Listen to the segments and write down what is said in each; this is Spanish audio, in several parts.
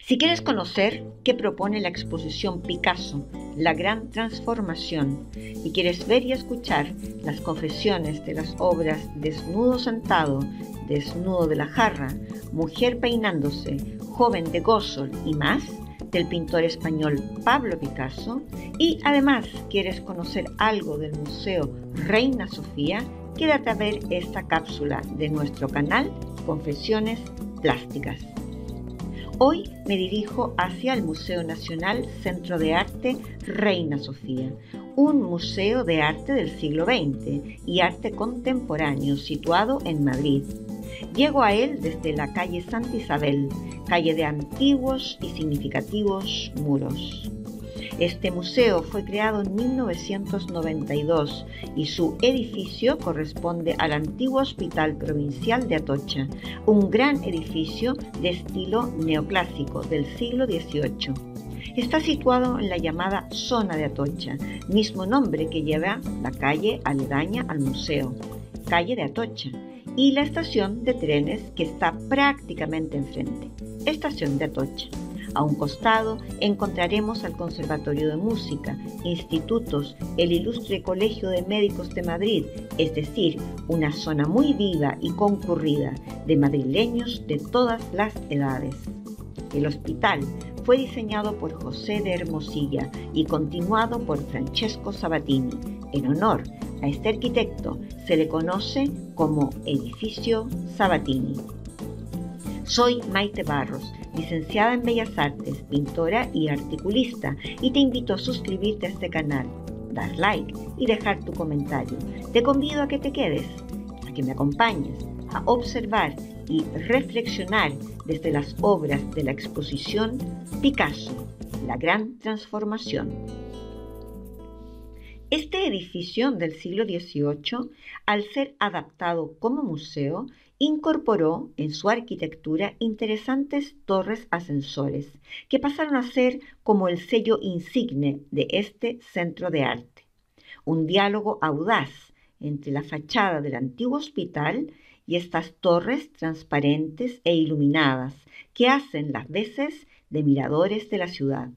Si quieres conocer qué propone la exposición Picasso, La Gran Transformación, y quieres ver y escuchar las confesiones de las obras Desnudo Sentado, Desnudo de la Jarra, Mujer Peinándose, Joven de Gosol y más, del pintor español Pablo Picasso, y además quieres conocer algo del Museo Reina Sofía, quédate a ver esta cápsula de nuestro canal Confesiones Plásticas. Hoy me dirijo hacia el Museo Nacional Centro de Arte Reina Sofía, un museo de arte del siglo XX y arte contemporáneo situado en Madrid. Llego a él desde la calle Santa Isabel, calle de antiguos y significativos muros. Este museo fue creado en 1992 y su edificio corresponde al antiguo Hospital Provincial de Atocha, un gran edificio de estilo neoclásico del siglo XVIII. Está situado en la llamada zona de Atocha, mismo nombre que lleva la calle aledaña al museo, calle de Atocha, y la estación de trenes que está prácticamente enfrente, estación de Atocha. A un costado encontraremos al Conservatorio de Música, institutos, el ilustre Colegio de Médicos de Madrid, es decir, una zona muy viva y concurrida de madrileños de todas las edades. El hospital fue diseñado por José de Hermosilla y continuado por Francesco Sabatini. En honor a este arquitecto se le conoce como Edificio Sabatini. Soy Maite Barros licenciada en Bellas Artes, pintora y articulista, y te invito a suscribirte a este canal, dar like y dejar tu comentario. Te convido a que te quedes, a que me acompañes, a observar y reflexionar desde las obras de la exposición Picasso, la gran transformación. Este edificio del siglo XVIII, al ser adaptado como museo, incorporó en su arquitectura interesantes torres ascensores, que pasaron a ser como el sello insigne de este centro de arte. Un diálogo audaz entre la fachada del antiguo hospital y estas torres transparentes e iluminadas que hacen las veces de miradores de la ciudad.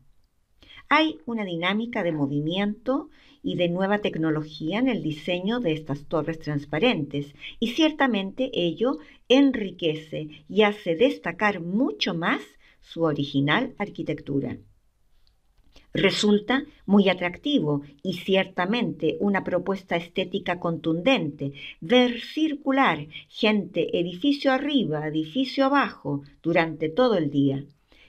Hay una dinámica de movimiento y de nueva tecnología en el diseño de estas torres transparentes y ciertamente ello enriquece y hace destacar mucho más su original arquitectura. Resulta muy atractivo y ciertamente una propuesta estética contundente ver circular gente edificio arriba, edificio abajo durante todo el día.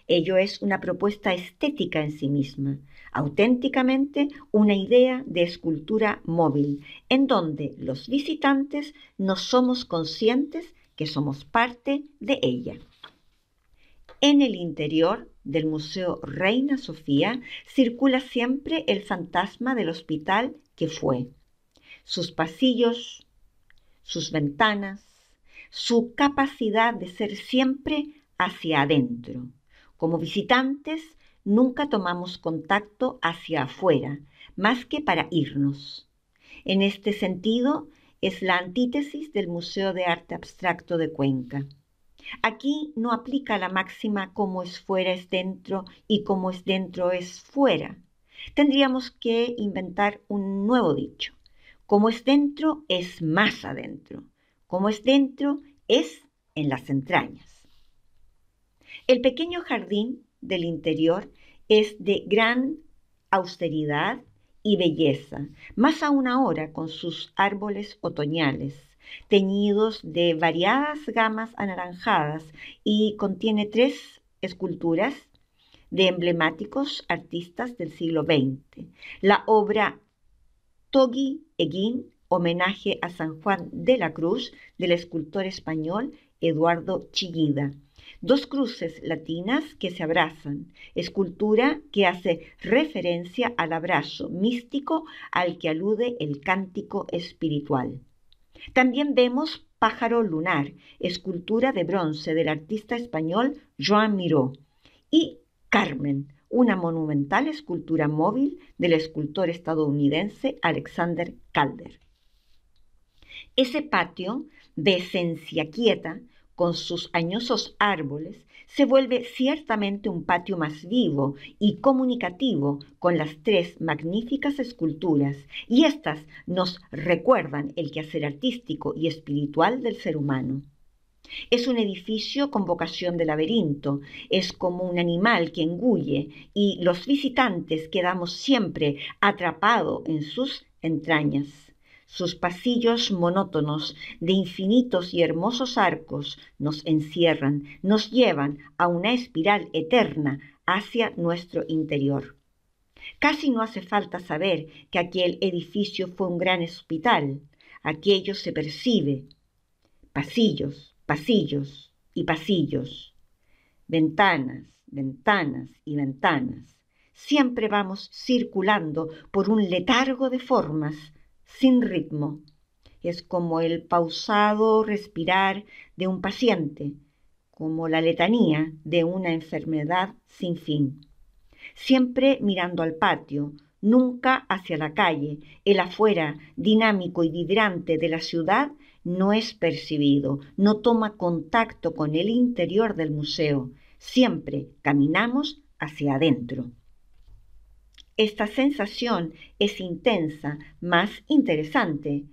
Ello es una propuesta estética en sí misma, auténticamente una idea de escultura móvil, en donde los visitantes no somos conscientes que somos parte de ella. En el interior del Museo Reina Sofía circula siempre el fantasma del hospital que fue. Sus pasillos, sus ventanas, su capacidad de ser siempre hacia adentro, como visitantes, nunca tomamos contacto hacia afuera, más que para irnos. En este sentido, es la antítesis del Museo de Arte Abstracto de Cuenca. Aquí no aplica la máxima como es fuera es dentro y como es dentro es fuera. Tendríamos que inventar un nuevo dicho. Como es dentro es más adentro. Como es dentro es en las entrañas. El pequeño jardín del interior es de gran austeridad y belleza, más aún ahora con sus árboles otoñales, teñidos de variadas gamas anaranjadas y contiene tres esculturas de emblemáticos artistas del siglo XX. La obra Togi Eguín, homenaje a San Juan de la Cruz, del escultor español Eduardo Chillida dos cruces latinas que se abrazan, escultura que hace referencia al abrazo místico al que alude el cántico espiritual. También vemos Pájaro Lunar, escultura de bronce del artista español Joan Miró, y Carmen, una monumental escultura móvil del escultor estadounidense Alexander Calder. Ese patio de esencia quieta con sus añosos árboles, se vuelve ciertamente un patio más vivo y comunicativo con las tres magníficas esculturas, y éstas nos recuerdan el quehacer artístico y espiritual del ser humano. Es un edificio con vocación de laberinto, es como un animal que engulle y los visitantes quedamos siempre atrapados en sus entrañas. Sus pasillos monótonos de infinitos y hermosos arcos nos encierran, nos llevan a una espiral eterna hacia nuestro interior. Casi no hace falta saber que aquel edificio fue un gran hospital. Aquello se percibe. Pasillos, pasillos y pasillos, ventanas, ventanas y ventanas. Siempre vamos circulando por un letargo de formas, sin ritmo. Es como el pausado respirar de un paciente, como la letanía de una enfermedad sin fin. Siempre mirando al patio, nunca hacia la calle, el afuera dinámico y vibrante de la ciudad no es percibido, no toma contacto con el interior del museo. Siempre caminamos hacia adentro. Esta sensación es intensa, más interesante,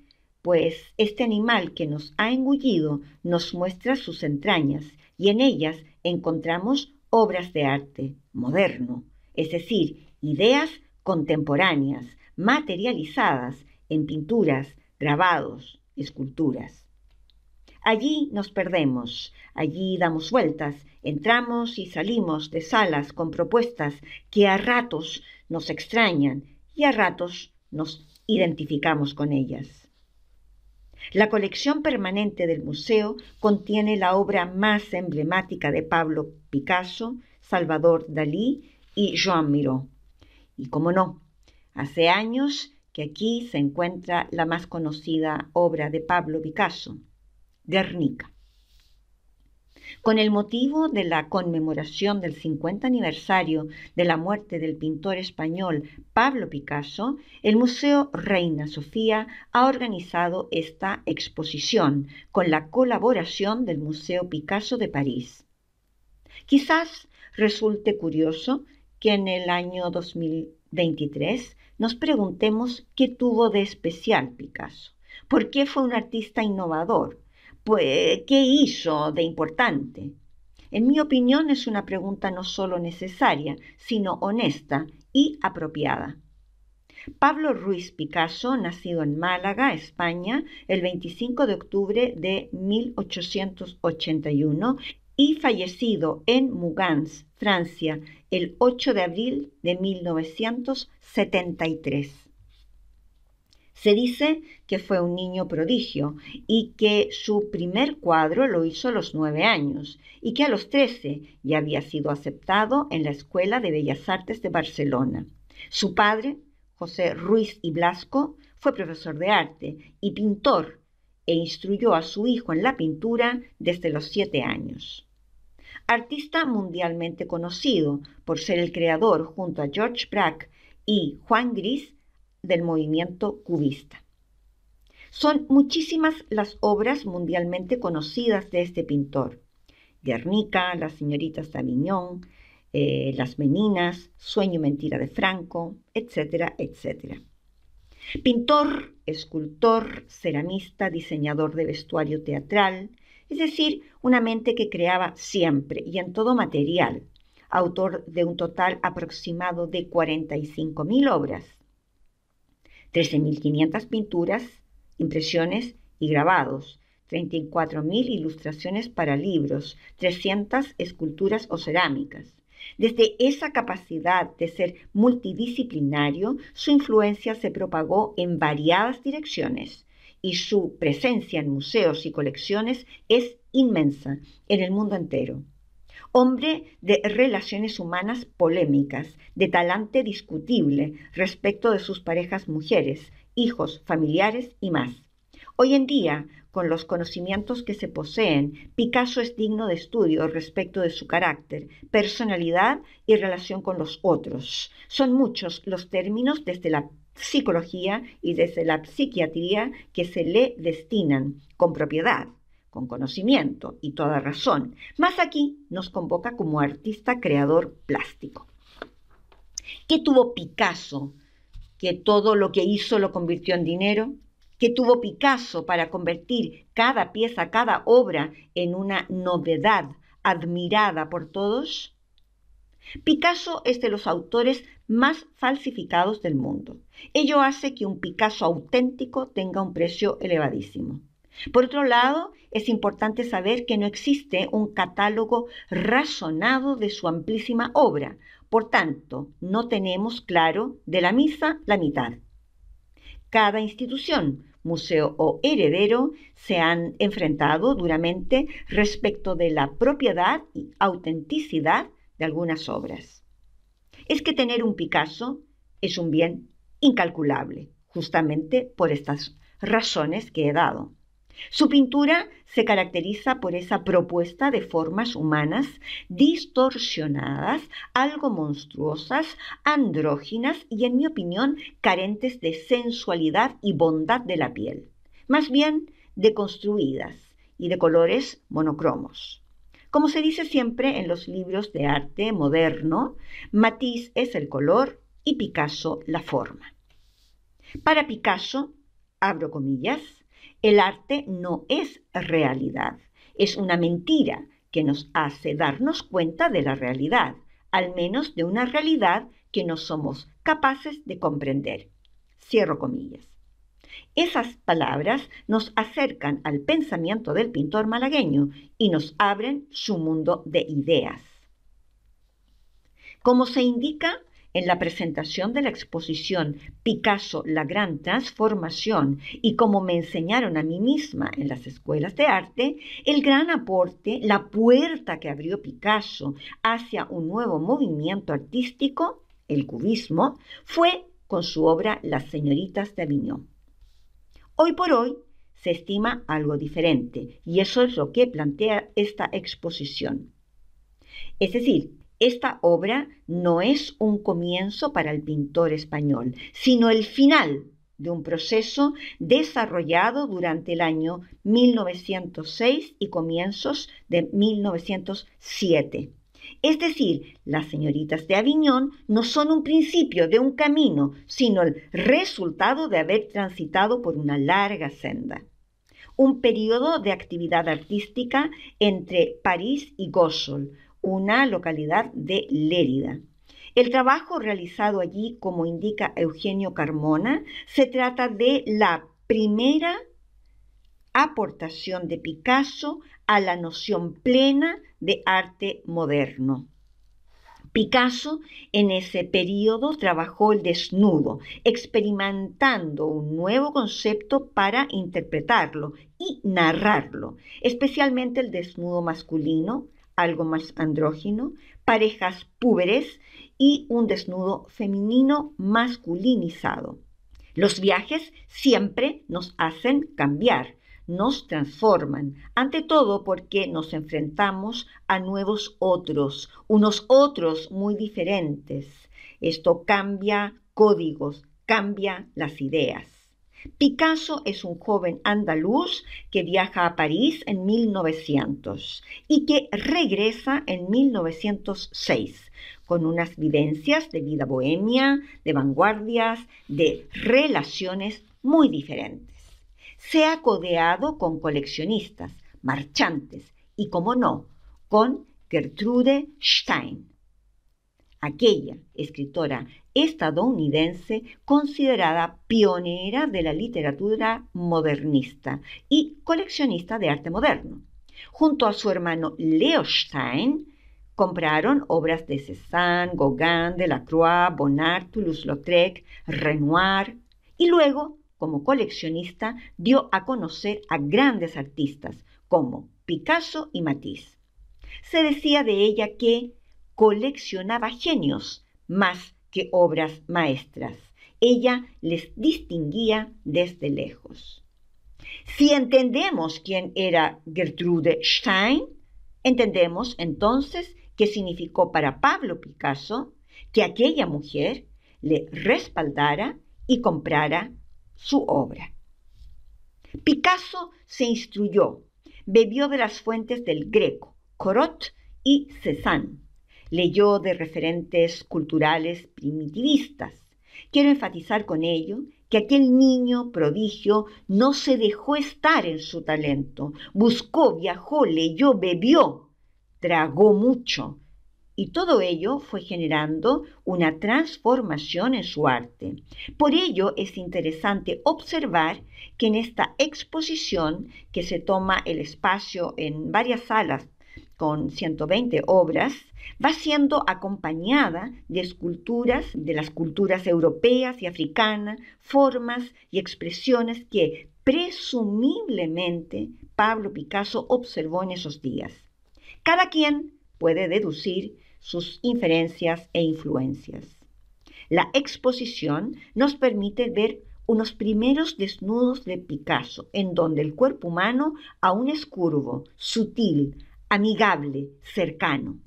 pues este animal que nos ha engullido nos muestra sus entrañas y en ellas encontramos obras de arte moderno, es decir, ideas contemporáneas, materializadas en pinturas, grabados, esculturas. Allí nos perdemos, allí damos vueltas, entramos y salimos de salas con propuestas que a ratos nos extrañan y a ratos nos identificamos con ellas. La colección permanente del museo contiene la obra más emblemática de Pablo Picasso, Salvador Dalí y Joan Miró. Y como no, hace años que aquí se encuentra la más conocida obra de Pablo Picasso, Guernica. Con el motivo de la conmemoración del 50 aniversario de la muerte del pintor español Pablo Picasso, el Museo Reina Sofía ha organizado esta exposición con la colaboración del Museo Picasso de París. Quizás resulte curioso que en el año 2023 nos preguntemos qué tuvo de especial Picasso, por qué fue un artista innovador, pues, ¿qué hizo de importante? En mi opinión es una pregunta no solo necesaria, sino honesta y apropiada. Pablo Ruiz Picasso, nacido en Málaga, España, el 25 de octubre de 1881 y fallecido en Mugans, Francia, el 8 de abril de 1973. Se dice que fue un niño prodigio y que su primer cuadro lo hizo a los nueve años y que a los trece ya había sido aceptado en la Escuela de Bellas Artes de Barcelona. Su padre, José Ruiz y Blasco, fue profesor de arte y pintor e instruyó a su hijo en la pintura desde los siete años artista mundialmente conocido por ser el creador junto a George Braque y Juan Gris del movimiento cubista. Son muchísimas las obras mundialmente conocidas de este pintor. Guernica, Las señoritas de Aviñón, eh, Las Meninas, Sueño y Mentira de Franco, etcétera, etcétera. Pintor, escultor, ceramista, diseñador de vestuario teatral, es decir, una mente que creaba siempre y en todo material, autor de un total aproximado de 45.000 obras, 13.500 pinturas, impresiones y grabados, 34.000 ilustraciones para libros, 300 esculturas o cerámicas. Desde esa capacidad de ser multidisciplinario, su influencia se propagó en variadas direcciones, y su presencia en museos y colecciones es inmensa en el mundo entero. Hombre de relaciones humanas polémicas, de talante discutible respecto de sus parejas mujeres, hijos, familiares y más. Hoy en día, con los conocimientos que se poseen, Picasso es digno de estudio respecto de su carácter, personalidad y relación con los otros. Son muchos los términos desde la psicología y desde la psiquiatría que se le destinan con propiedad, con conocimiento y toda razón, mas aquí nos convoca como artista creador plástico. ¿Qué tuvo Picasso que todo lo que hizo lo convirtió en dinero? ¿Qué tuvo Picasso para convertir cada pieza, cada obra en una novedad admirada por todos? Picasso es de los autores más falsificados del mundo. Ello hace que un Picasso auténtico tenga un precio elevadísimo. Por otro lado, es importante saber que no existe un catálogo razonado de su amplísima obra. Por tanto, no tenemos claro de la misa la mitad. Cada institución, museo o heredero se han enfrentado duramente respecto de la propiedad y autenticidad de algunas obras. Es que tener un Picasso es un bien incalculable, justamente por estas razones que he dado. Su pintura se caracteriza por esa propuesta de formas humanas distorsionadas, algo monstruosas, andróginas y, en mi opinión, carentes de sensualidad y bondad de la piel, más bien deconstruidas y de colores monocromos. Como se dice siempre en los libros de arte moderno, Matisse es el color y Picasso la forma. Para Picasso, abro comillas, el arte no es realidad, es una mentira que nos hace darnos cuenta de la realidad, al menos de una realidad que no somos capaces de comprender. Cierro comillas. Esas palabras nos acercan al pensamiento del pintor malagueño y nos abren su mundo de ideas. Como se indica en la presentación de la exposición Picasso, la gran transformación y como me enseñaron a mí misma en las escuelas de arte, el gran aporte, la puerta que abrió Picasso hacia un nuevo movimiento artístico, el cubismo, fue con su obra Las señoritas de Avignon. Hoy por hoy se estima algo diferente y eso es lo que plantea esta exposición. Es decir, esta obra no es un comienzo para el pintor español, sino el final de un proceso desarrollado durante el año 1906 y comienzos de 1907. Es decir, las señoritas de Aviñón no son un principio de un camino, sino el resultado de haber transitado por una larga senda. Un periodo de actividad artística entre París y Gossol, una localidad de Lérida. El trabajo realizado allí, como indica Eugenio Carmona, se trata de la primera aportación de Picasso a la noción plena de arte moderno. Picasso en ese periodo trabajó el desnudo, experimentando un nuevo concepto para interpretarlo y narrarlo, especialmente el desnudo masculino, algo más andrógino, parejas púberes y un desnudo femenino masculinizado. Los viajes siempre nos hacen cambiar, nos transforman, ante todo porque nos enfrentamos a nuevos otros, unos otros muy diferentes. Esto cambia códigos, cambia las ideas. Picasso es un joven andaluz que viaja a París en 1900 y que regresa en 1906 con unas vivencias de vida bohemia, de vanguardias, de relaciones muy diferentes. Se ha codeado con coleccionistas, marchantes y, como no, con Gertrude Stein, aquella escritora estadounidense considerada pionera de la literatura modernista y coleccionista de arte moderno. Junto a su hermano Leo Stein, compraron obras de Cézanne, Gauguin, Delacroix, Bonnard, Toulouse-Lautrec, Renoir y luego, como coleccionista, dio a conocer a grandes artistas como Picasso y Matisse. Se decía de ella que coleccionaba genios más que obras maestras. Ella les distinguía desde lejos. Si entendemos quién era Gertrude Stein, entendemos entonces qué significó para Pablo Picasso que aquella mujer le respaldara y comprara su obra. Picasso se instruyó, bebió de las fuentes del Greco, Corot y Cézanne. Leyó de referentes culturales primitivistas. Quiero enfatizar con ello que aquel niño prodigio no se dejó estar en su talento, buscó, viajó, leyó, bebió, tragó mucho, y todo ello fue generando una transformación en su arte. Por ello es interesante observar que en esta exposición, que se toma el espacio en varias salas con 120 obras, va siendo acompañada de esculturas de las culturas europeas y africanas, formas y expresiones que presumiblemente Pablo Picasso observó en esos días. Cada quien puede deducir sus inferencias e influencias. La exposición nos permite ver unos primeros desnudos de Picasso, en donde el cuerpo humano aún es curvo, sutil, amigable, cercano.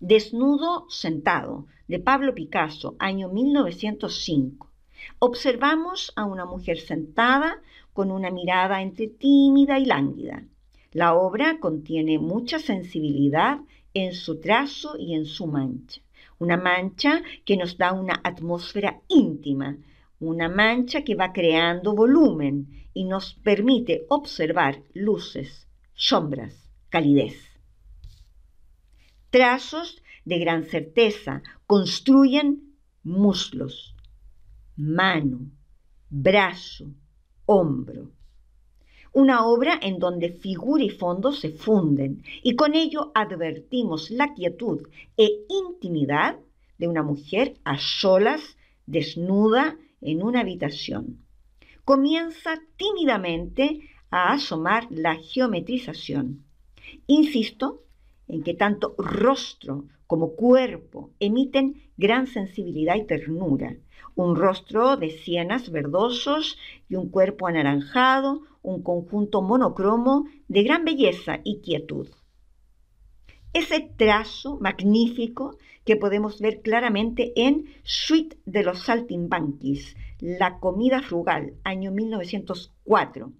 Desnudo sentado, de Pablo Picasso, año 1905. Observamos a una mujer sentada con una mirada entre tímida y lánguida. La obra contiene mucha sensibilidad en su trazo y en su mancha. Una mancha que nos da una atmósfera íntima, una mancha que va creando volumen y nos permite observar luces, sombras, calidez. Trazos de gran certeza construyen muslos, mano, brazo, hombro una obra en donde figura y fondo se funden y con ello advertimos la quietud e intimidad de una mujer a solas, desnuda, en una habitación. Comienza tímidamente a asomar la geometrización. Insisto en que tanto rostro como cuerpo emiten gran sensibilidad y ternura. Un rostro de sienas verdosos y un cuerpo anaranjado, un conjunto monocromo de gran belleza y quietud. Ese trazo magnífico que podemos ver claramente en Suite de los Saltimbanquis, La comida frugal, año 1904.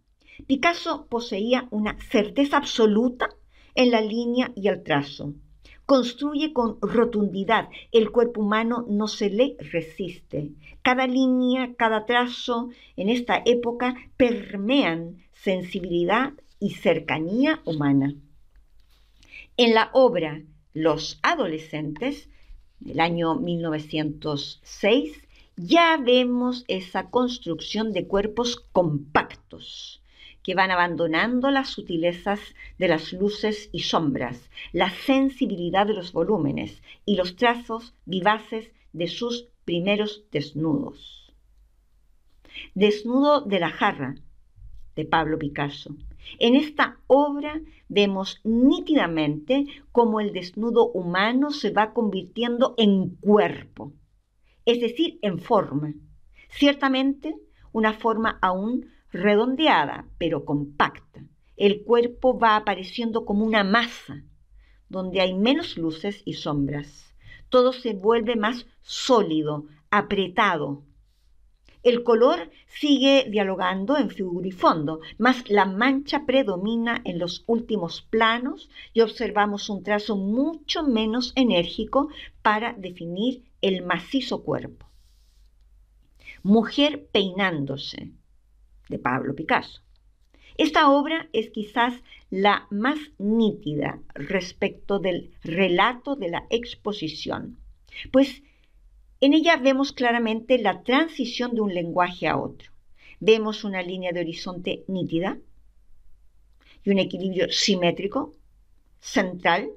Picasso poseía una certeza absoluta en la línea y el trazo. Construye con rotundidad. El cuerpo humano no se le resiste. Cada línea, cada trazo en esta época permean sensibilidad y cercanía humana. En la obra Los adolescentes del año 1906 ya vemos esa construcción de cuerpos compactos que van abandonando las sutilezas de las luces y sombras, la sensibilidad de los volúmenes y los trazos vivaces de sus primeros desnudos. Desnudo de la jarra, de Pablo Picasso. En esta obra vemos nítidamente cómo el desnudo humano se va convirtiendo en cuerpo, es decir, en forma. Ciertamente, una forma aún redondeada, pero compacta. El cuerpo va apareciendo como una masa, donde hay menos luces y sombras. Todo se vuelve más sólido, apretado. El color sigue dialogando en figura y fondo, mas la mancha predomina en los últimos planos y observamos un trazo mucho menos enérgico para definir el macizo cuerpo. Mujer peinándose, Pablo Picasso. Esta obra es quizás la más nítida respecto del relato de la exposición, pues en ella vemos claramente la transición de un lenguaje a otro. Vemos una línea de horizonte nítida y un equilibrio simétrico, central,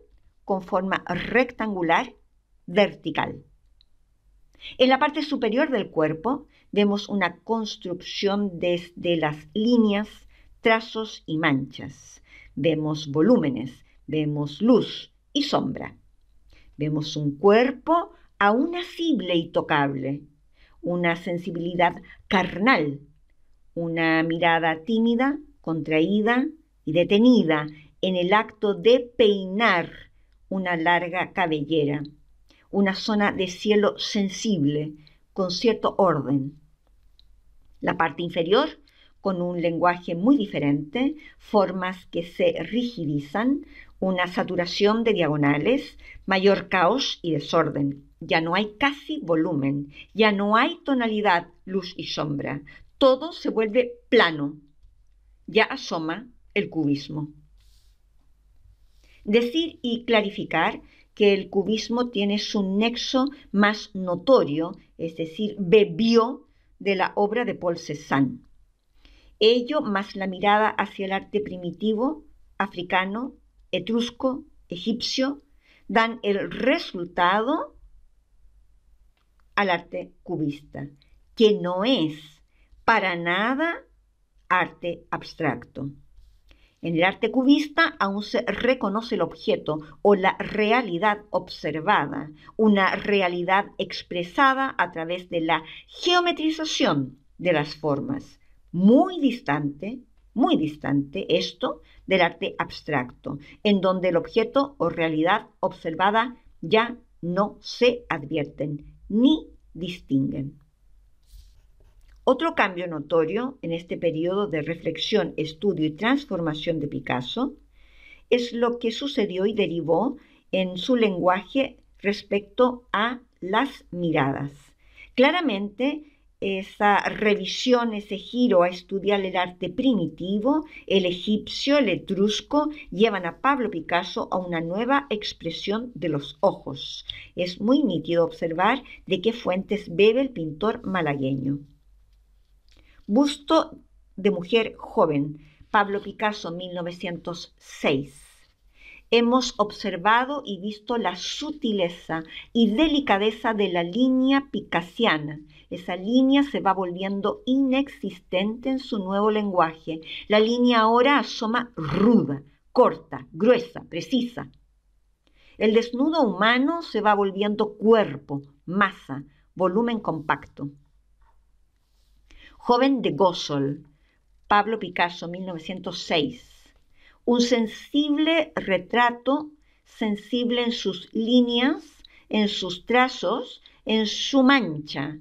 con forma rectangular, vertical. En la parte superior del cuerpo vemos una construcción desde las líneas, trazos y manchas. Vemos volúmenes, vemos luz y sombra. Vemos un cuerpo aún asible y tocable, una sensibilidad carnal, una mirada tímida, contraída y detenida en el acto de peinar una larga cabellera una zona de cielo sensible, con cierto orden. La parte inferior con un lenguaje muy diferente, formas que se rigidizan, una saturación de diagonales, mayor caos y desorden. Ya no hay casi volumen, ya no hay tonalidad, luz y sombra. Todo se vuelve plano. Ya asoma el cubismo. Decir y clarificar que el cubismo tiene su nexo más notorio, es decir, bebió de la obra de Paul Cézanne. Ello más la mirada hacia el arte primitivo, africano, etrusco, egipcio, dan el resultado al arte cubista, que no es para nada arte abstracto. En el arte cubista aún se reconoce el objeto o la realidad observada, una realidad expresada a través de la geometrización de las formas, muy distante, muy distante esto del arte abstracto, en donde el objeto o realidad observada ya no se advierten ni distinguen. Otro cambio notorio en este periodo de reflexión, estudio y transformación de Picasso es lo que sucedió y derivó en su lenguaje respecto a las miradas. Claramente, esa revisión, ese giro a estudiar el arte primitivo, el egipcio, el etrusco, llevan a Pablo Picasso a una nueva expresión de los ojos. Es muy nítido observar de qué fuentes bebe el pintor malagueño. Busto de mujer joven, Pablo Picasso, 1906. Hemos observado y visto la sutileza y delicadeza de la línea picasiana. Esa línea se va volviendo inexistente en su nuevo lenguaje. La línea ahora asoma ruda, corta, gruesa, precisa. El desnudo humano se va volviendo cuerpo, masa, volumen compacto. Joven de Gossol, Pablo Picasso, 1906. Un sensible retrato, sensible en sus líneas, en sus trazos, en su mancha,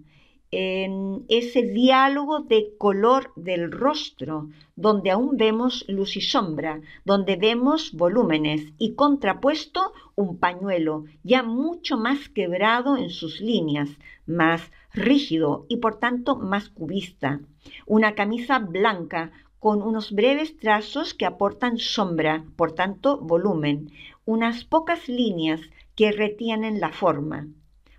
en ese diálogo de color del rostro, donde aún vemos luz y sombra, donde vemos volúmenes y contrapuesto un pañuelo ya mucho más quebrado en sus líneas, más rígido y por tanto más cubista, una camisa blanca con unos breves trazos que aportan sombra, por tanto volumen, unas pocas líneas que retienen la forma.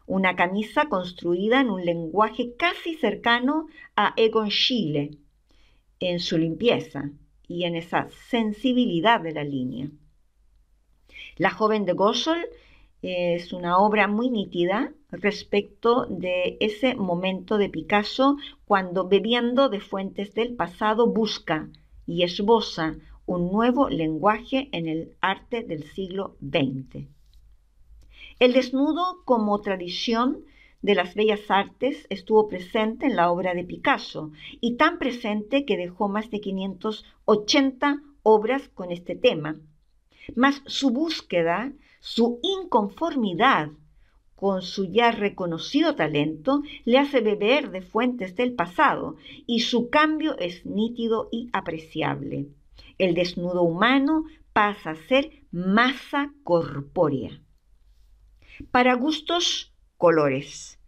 Una camisa construida en un lenguaje casi cercano a Egon Schiele, en su limpieza y en esa sensibilidad de la línea. La joven de Gossel es una obra muy nítida respecto de ese momento de Picasso cuando bebiendo de fuentes del pasado busca y esboza un nuevo lenguaje en el arte del siglo XX. El desnudo como tradición de las bellas artes estuvo presente en la obra de Picasso y tan presente que dejó más de 580 obras con este tema. Mas su búsqueda, su inconformidad con su ya reconocido talento, le hace beber de fuentes del pasado y su cambio es nítido y apreciable. El desnudo humano pasa a ser masa corpórea. Para gustos, colores.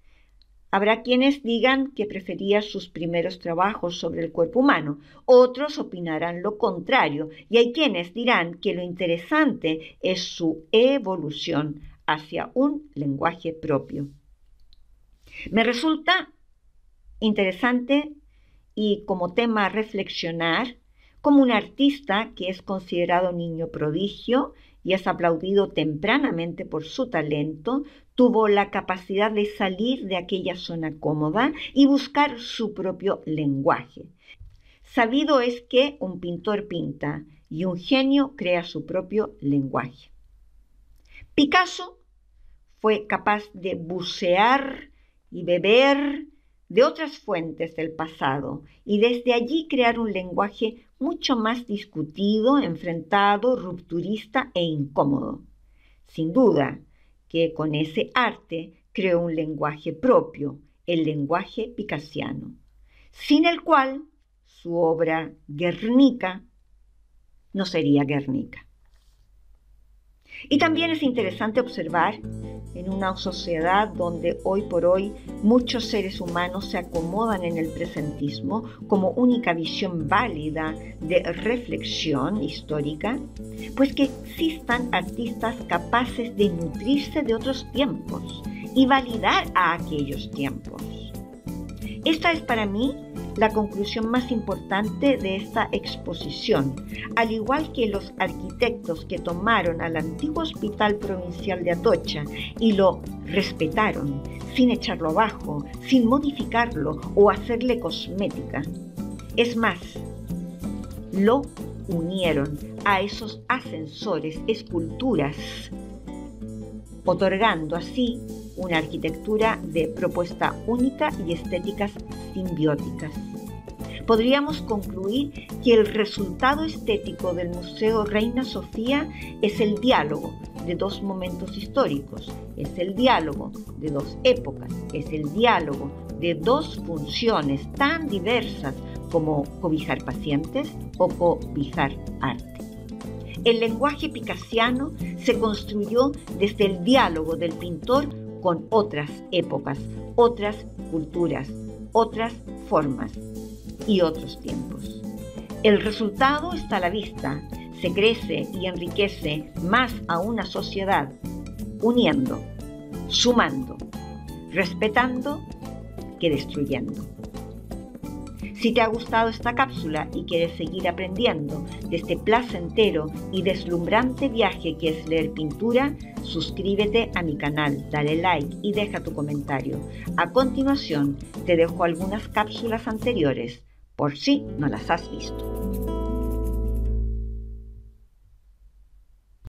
Habrá quienes digan que prefería sus primeros trabajos sobre el cuerpo humano, otros opinarán lo contrario, y hay quienes dirán que lo interesante es su evolución hacia un lenguaje propio. Me resulta interesante y como tema reflexionar como un artista que es considerado niño prodigio y es aplaudido tempranamente por su talento, tuvo la capacidad de salir de aquella zona cómoda y buscar su propio lenguaje. Sabido es que un pintor pinta y un genio crea su propio lenguaje. Picasso fue capaz de bucear y beber de otras fuentes del pasado y desde allí crear un lenguaje mucho más discutido, enfrentado, rupturista e incómodo. Sin duda que con ese arte creó un lenguaje propio, el lenguaje picasiano, sin el cual su obra Guernica, no sería Guernica. Y también es interesante observar en una sociedad donde hoy por hoy muchos seres humanos se acomodan en el presentismo como única visión válida de reflexión histórica, pues que existan artistas capaces de nutrirse de otros tiempos y validar a aquellos tiempos. Esta es para mí la conclusión más importante de esta exposición, al igual que los arquitectos que tomaron al antiguo hospital provincial de Atocha y lo respetaron, sin echarlo abajo, sin modificarlo o hacerle cosmética. Es más, lo unieron a esos ascensores, esculturas, otorgando así una arquitectura de propuesta única y estéticas simbióticas. Podríamos concluir que el resultado estético del Museo Reina Sofía es el diálogo de dos momentos históricos, es el diálogo de dos épocas, es el diálogo de dos funciones tan diversas como cobijar pacientes o cobijar arte. El lenguaje picasiano se construyó desde el diálogo del pintor con otras épocas, otras culturas, otras formas y otros tiempos. El resultado está a la vista, se crece y enriquece más a una sociedad uniendo, sumando, respetando que destruyendo. Si te ha gustado esta cápsula y quieres seguir aprendiendo de este placentero y deslumbrante viaje que es leer pintura, suscríbete a mi canal, dale like y deja tu comentario. A continuación te dejo algunas cápsulas anteriores por si no las has visto.